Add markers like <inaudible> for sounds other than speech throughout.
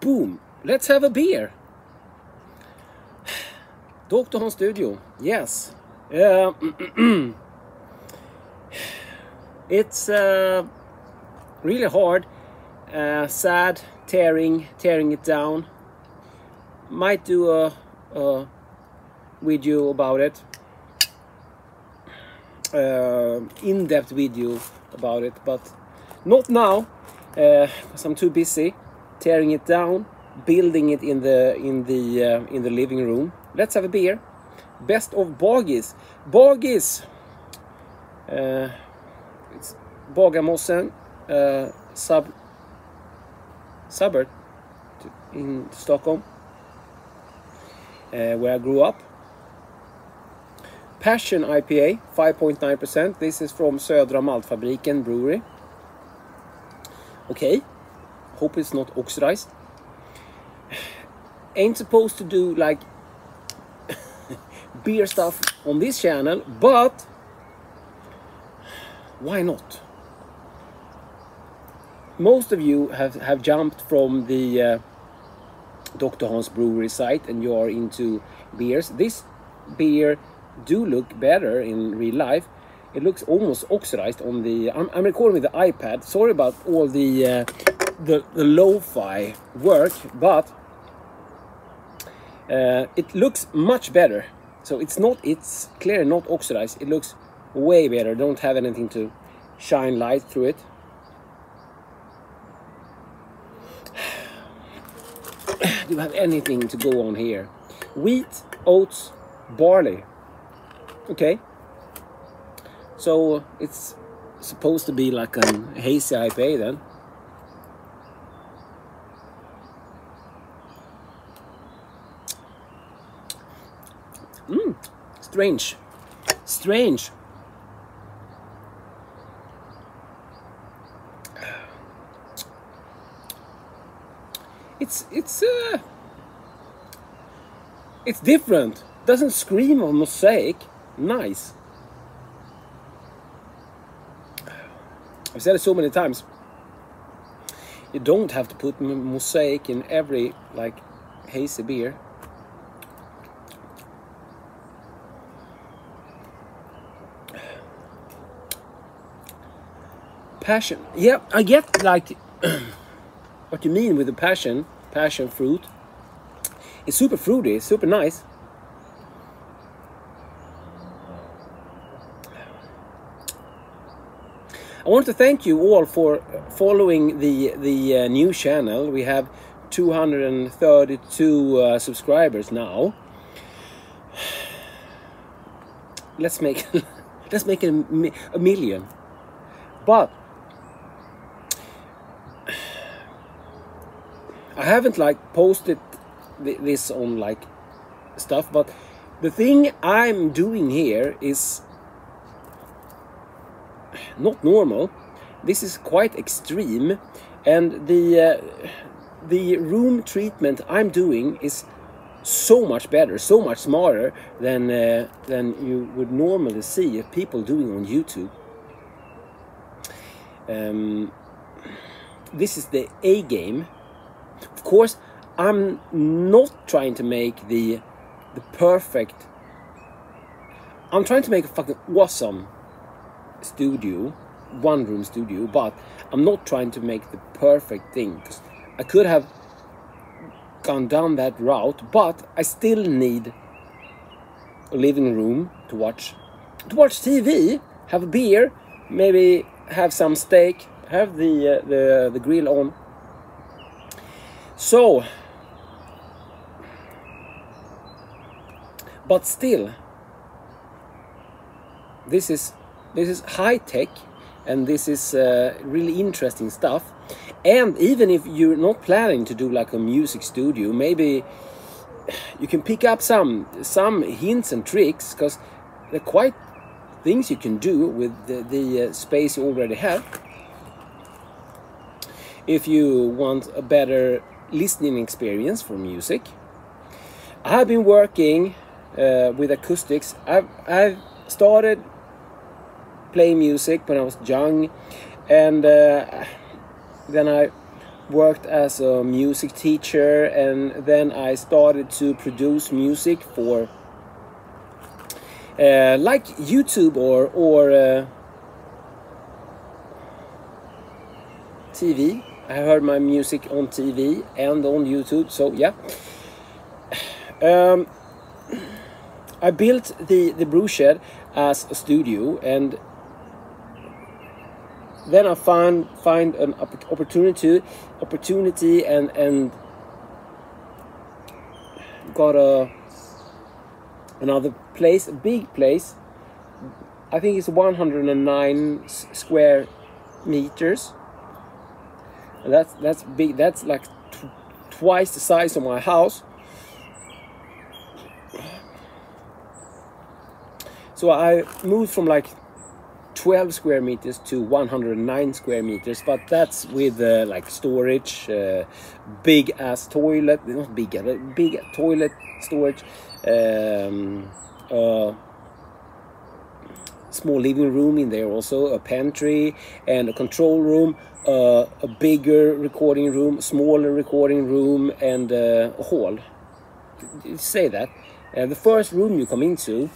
boom, let's have a beer. Dr. Hans Studio, yes. Uh, <clears throat> it's uh, really hard, uh, sad, tearing, tearing it down. Might do a, a video about it. Uh, in-depth video about it, but not now, because I'm too busy tearing it down, building it in the in the uh, in the living room. Let's have a beer. Best of Bagis. Bagis. Uh, it's Bagarmossen uh, sub suburb in Stockholm, uh, where I grew up. Passion IPA, 5.9%. This is from Södra Maltfabriken Brewery. Okay, hope it's not oxidized. Ain't supposed to do like <laughs> beer stuff on this channel, but why not? Most of you have, have jumped from the uh, Dr. Hans Brewery site and you are into beers. This beer do look better in real life. It looks almost oxidized on the. I'm, I'm recording with the iPad. Sorry about all the uh, the, the lo-fi work, but uh, it looks much better. So it's not. It's clearly not oxidized. It looks way better. Don't have anything to shine light through it. <sighs> Do you have anything to go on here? Wheat, oats, barley. Okay. So it's supposed to be like a hazy IPA then. Mmm, strange. Strange. It's it's uh it's different. Doesn't scream of mosaic. Nice. I've said it so many times. You don't have to put mosaic in every like hazy beer. Passion. Yeah, I get like <clears throat> what you mean with the passion, passion fruit. It's super fruity, it's super nice. I want to thank you all for following the the uh, new channel. We have 232 uh, subscribers now. <sighs> Let's make <laughs> let's make a, a million. But haven't like posted th this on like stuff, but the thing I'm doing here is not normal. This is quite extreme, and the uh, the room treatment I'm doing is so much better, so much smarter than uh, than you would normally see people doing on YouTube. Um, this is the A game. Of course, I'm not trying to make the the perfect. I'm trying to make a fucking awesome studio, one room studio, but I'm not trying to make the perfect thing because I could have gone down that route, but I still need a living room to watch to watch TV, have a beer, maybe have some steak, have the uh, the the grill on. So, but still, this is this is high tech and this is uh, really interesting stuff. And even if you're not planning to do like a music studio maybe you can pick up some some hints and tricks because they're quite things you can do with the, the uh, space you already have. If you want a better listening experience for music I have been working uh, with acoustics I've, I've started play music when I was young, and uh, then I worked as a music teacher and then I started to produce music for uh, like YouTube or or uh, TV. I heard my music on TV and on YouTube, so yeah. Um, I built the the brew shed as a studio and then I find find an opportunity opportunity and and got a another place a big place I think it's 109 square meters that's that's big that's like twice the size of my house. So I moved from like 12 square meters to 109 square meters but that's with uh, like storage uh, big ass toilet not big uh, big toilet storage um, uh, small living room in there also a pantry and a control room uh, a bigger recording room smaller recording room and uh, a hall. Say that. The first room you come into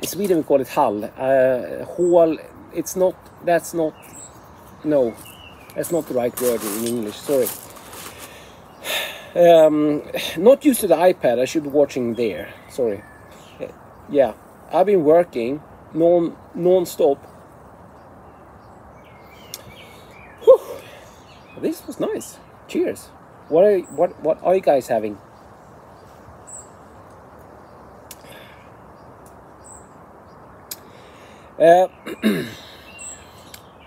in Sweden we call it hall. Uh, hall it's not that's not no that's not the right word in english sorry. Um, not used to the ipad i should be watching there sorry. Yeah i've been working non non-stop. This was nice. Cheers. What are what what are you guys having? Uh, <clears throat>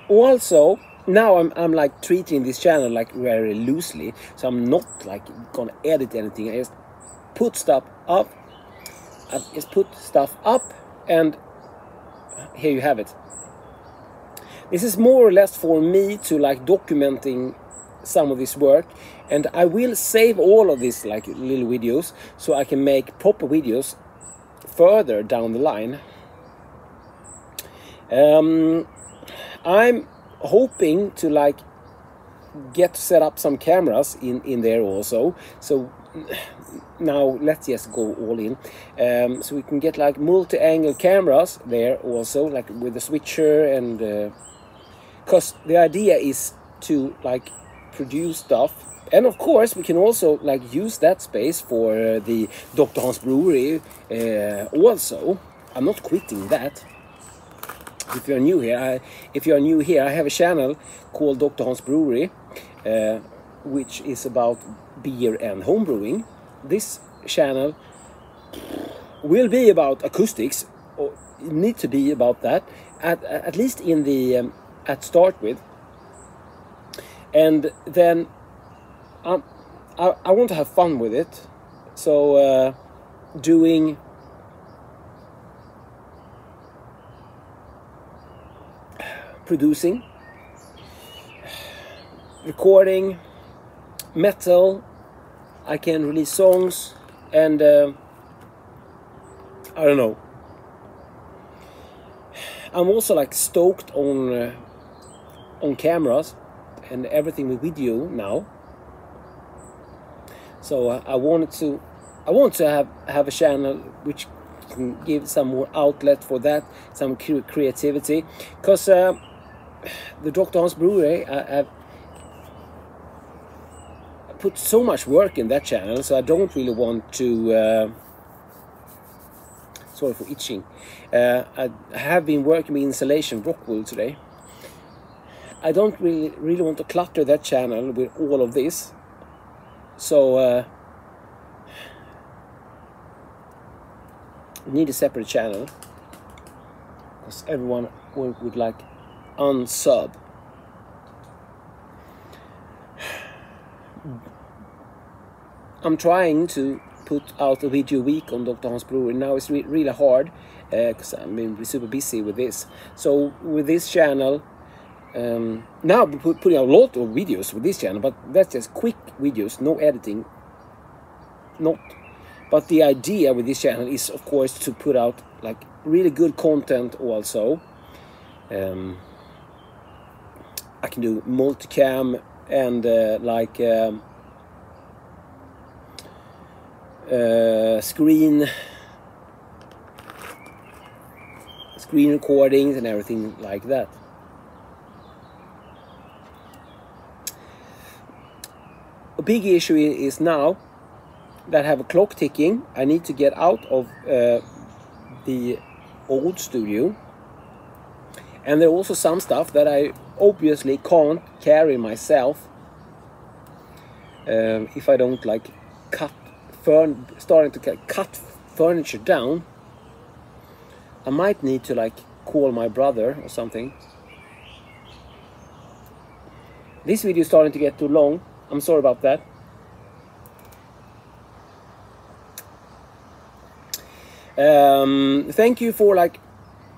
also now I'm, I'm like treating this channel like very loosely so I'm not like gonna edit anything. I just put stuff up. I just put stuff up and here you have it. This is more or less for me to like documenting some of this work and I will save all of these like little videos so I can make proper videos further down the line. Um, I'm hoping to like get set up some cameras in in there also. So now let's just go all in um, so we can get like multi-angle cameras there also like with the switcher and because uh, the idea is to like produce stuff and of course we can also like use that space for uh, the Dr. Hans brewery uh, also I'm not quitting that if you're new here, I, if you're new here, I have a channel called Dr. Hans Brewery, uh, which is about beer and homebrewing. This channel will be about acoustics, or need to be about that, at, at least in the um, at start with. And then um, I, I want to have fun with it, so uh, doing producing, recording, metal. I can release songs, and uh, I don't know. I'm also like stoked on uh, on cameras and everything with video now. So uh, I wanted to, I want to have have a channel which can give some more outlet for that, some creativity, because uh, the Dr. Hans Brewery, I, have put so much work in that channel, so I don't really want to. Uh, sorry for itching. Uh, I have been working with insulation rockwool today. I don't really really want to clutter that channel with all of this, so uh, need a separate channel because everyone would, would like unsub. I'm trying to put out a video week on Dr. Hans Brewery. Now it's re really hard because uh, I've been super busy with this. So with this channel, um, now I'm put, putting out a lot of videos with this channel, but that's just quick videos, no editing, not. But the idea with this channel is, of course, to put out like really good content also. Um, I can do multicam and uh, like um, uh, screen screen recordings and everything like that. A big issue is now that I have a clock ticking. I need to get out of uh, the old studio. And there are also some stuff that I obviously can't carry myself um, if I don't like cut starting to cut furniture down I might need to like call my brother or something. This video is starting to get too long. I'm sorry about that. Um, thank you for like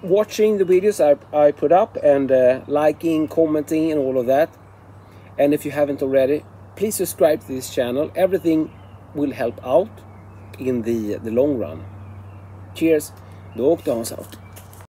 watching the videos I, I put up and uh, liking commenting and all of that. And if you haven't already please subscribe to this channel. Everything will help out in the, the long run. Cheers. Då åkte Hans out